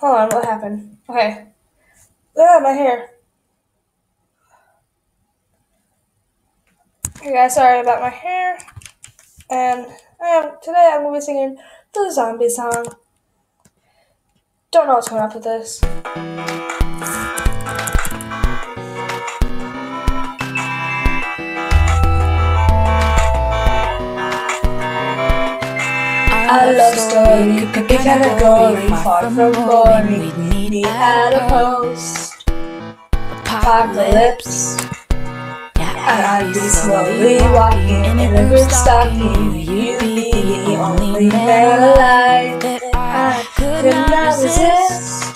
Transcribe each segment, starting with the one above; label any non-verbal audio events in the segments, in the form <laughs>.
Hold on, what happened? Okay. Look at my hair. Hey guys, sorry about my hair. And I am today I'm gonna be singing the zombie song. Don't know what's going on with this. A love story could be kind of gory, far from boring. We'd had a post apocalypse. And I'd be slowly walking in a group stocking. You'd be the only man alive that I could not resist.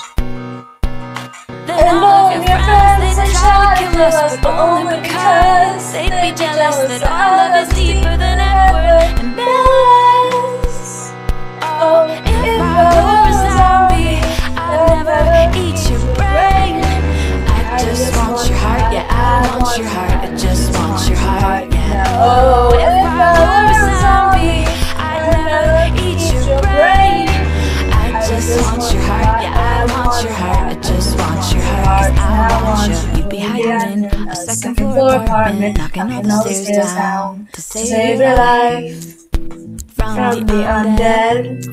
And all your friends they try us, but only because they'd be jealous that our love is deeper want your heart, I just want your heart, yeah. Oh, if I were a zombie, I'd never eat your brain. I just want your heart, yeah, I want your heart, I just want your heart, 'cause I want you. You'd be hiding in a second floor apartment, knocking all the stairs down to save your life from the undead.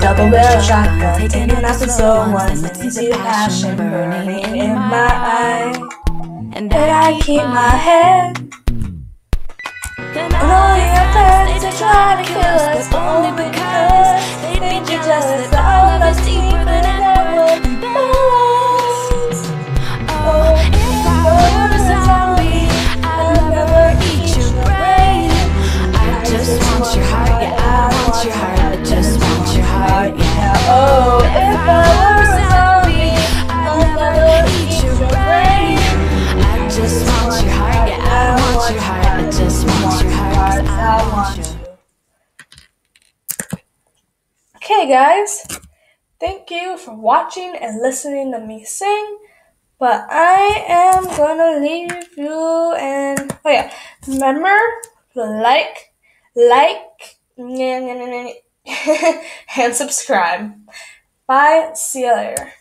Double barrel shotgun, taking out the slow ones, and see the passion burning in my eye. And I keep my head. And all Okay, guys, thank you for watching and listening to me sing. But I am gonna leave you and oh yeah, remember to like, like, <laughs> and subscribe. Bye. See you later.